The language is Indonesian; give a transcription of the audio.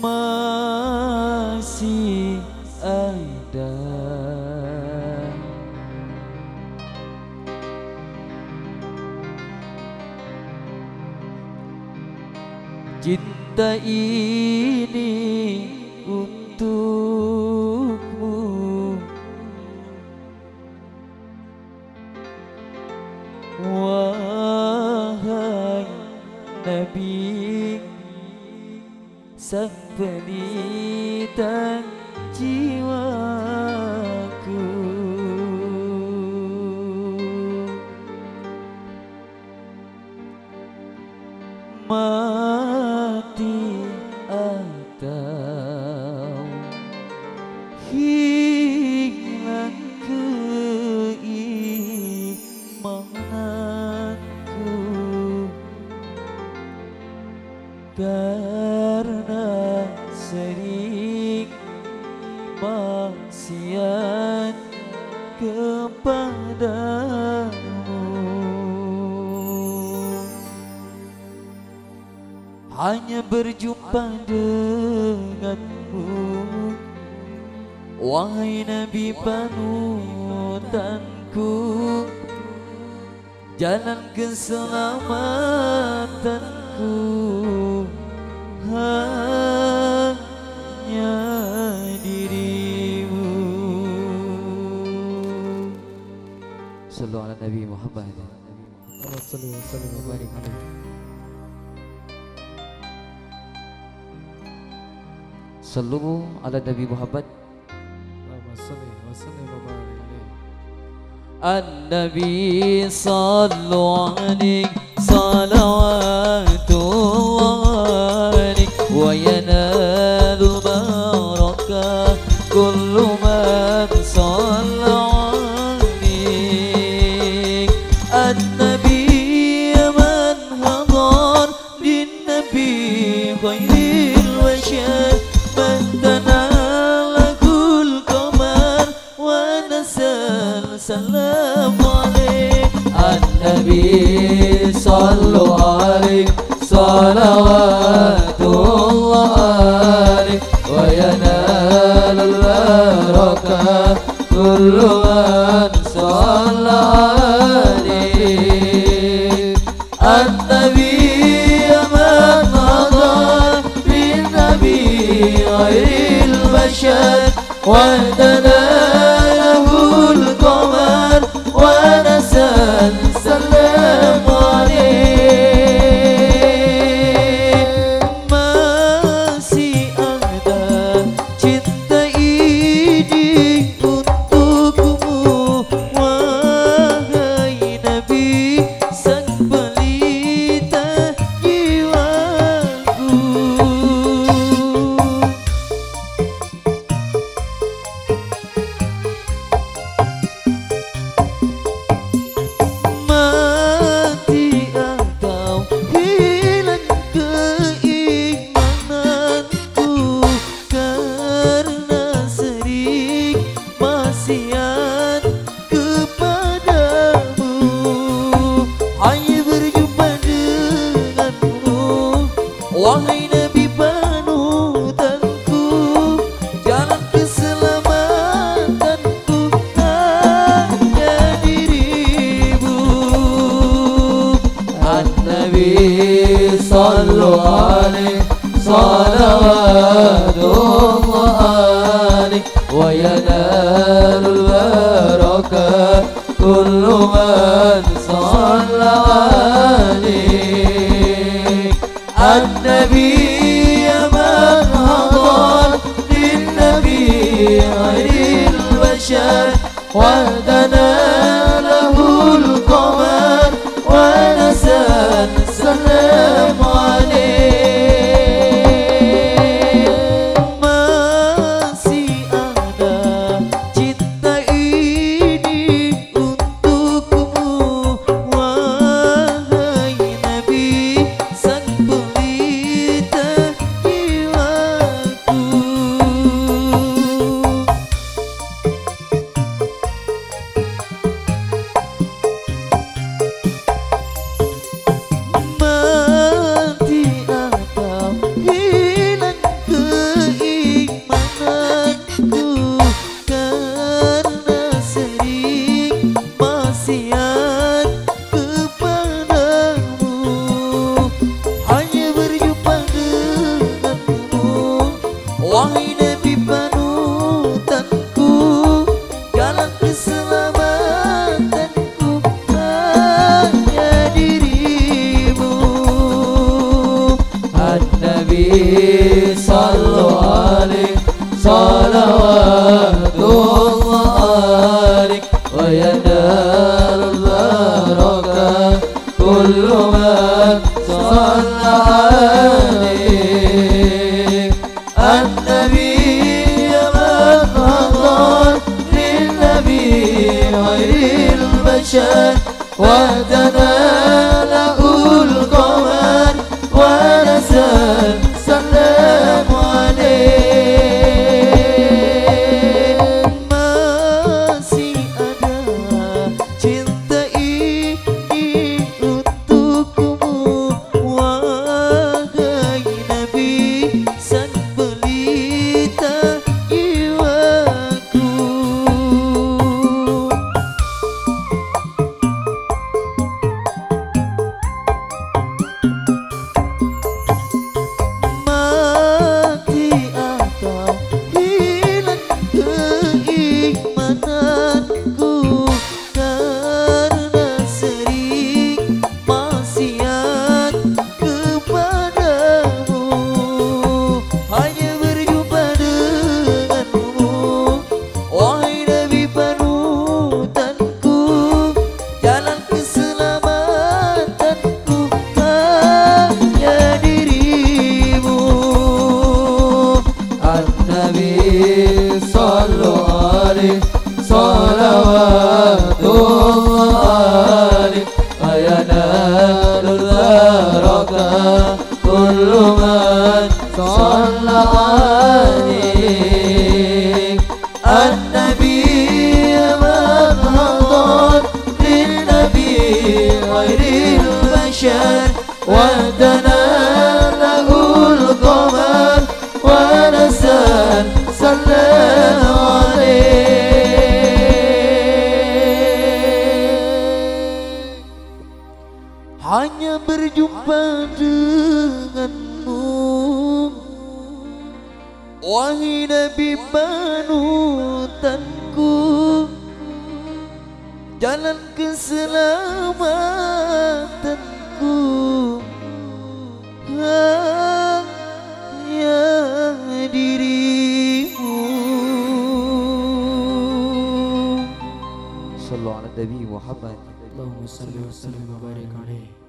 masih ada. Cinta ini untukmu. Wahai Nabi Sang pelita jiwaku. Mati atau hilang keimananku. Karena sering maksiat kepadamu. Hanya berjumpa denganmu Wahai Nabi panutanku. Jalan keselamatanku Sallu ala Nabi Muhammad. An-Nabi sallu alaihi salam سلام عليه النبي صلوا عليه صلوات الله عليه وينال البركة. كل من صلوا عليه صلوات الله. وينال البركة كل من صلى عليه. النبي من حضر للنبي غير البشر وهدنا 원 شان ودنا الشعر ودنا له القمر ونسى صلى Hanya berjumpa denganmu. Wahai Nabi panutanku Jalan keselamatan النبي محمد. اللهم صل وسلم وبارك عليه.